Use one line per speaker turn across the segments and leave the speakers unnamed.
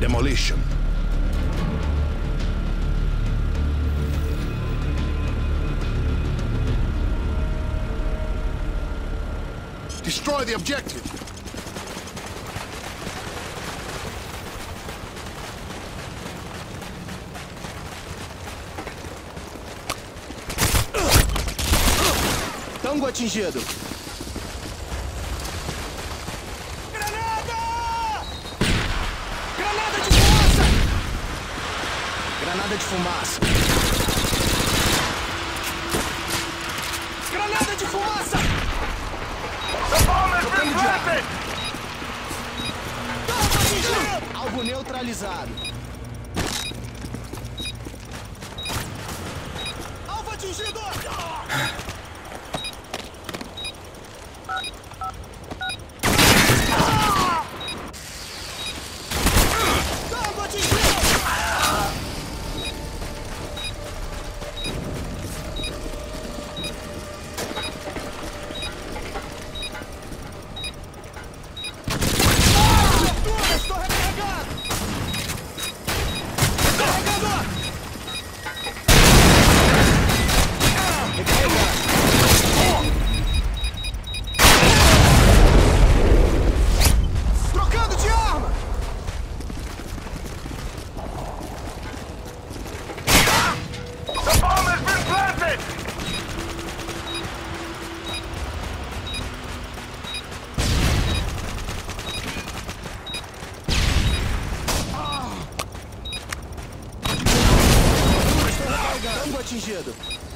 Demolition. Destroy the objective.
Tango atingido.
Granada de fumaça.
Granada de fumaça!
The bomb has been planted!
Atingido!
Alvo neutralizado.
Alvo atingido! Atingido.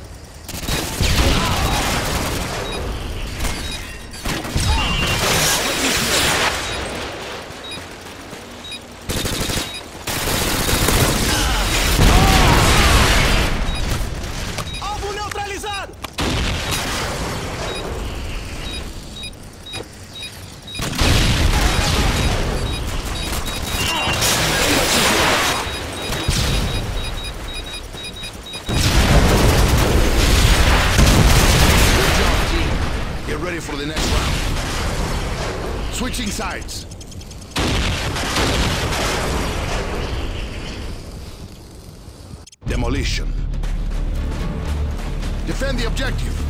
For the next round. Switching sides. Demolition. Defend the objective.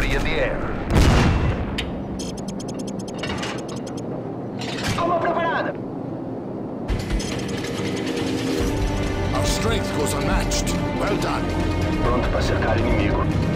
130 in the air.
Our strength goes unmatched. Well done.
Pronto para cercar inimigo.